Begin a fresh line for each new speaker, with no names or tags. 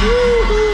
Woo-hoo!